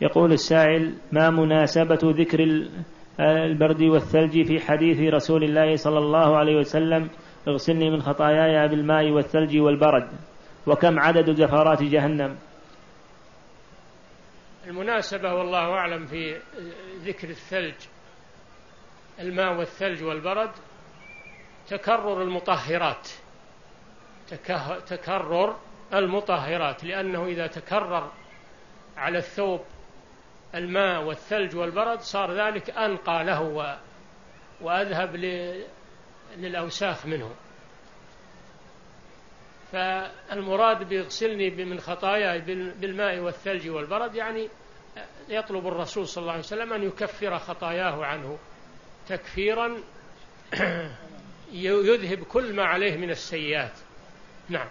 يقول السائل ما مناسبة ذكر البرد والثلج في حديث رسول الله صلى الله عليه وسلم؟ اغسلني من خطاياي بالماء والثلج والبرد. وكم عدد زفرات جهنم؟ المناسبة والله أعلم في ذكر الثلج الماء والثلج والبرد تكرر المطهرات تكرر المطهرات لأنه إذا تكرر على الثوب الماء والثلج والبرد صار ذلك أنقى له وأذهب للأوساخ منه. فالمراد بيغسلني من خطاياي بالماء والثلج والبرد يعني يطلب الرسول صلى الله عليه وسلم أن يكفر خطاياه عنه. تكفيرا يذهب كل ما عليه من السيئات. نعم.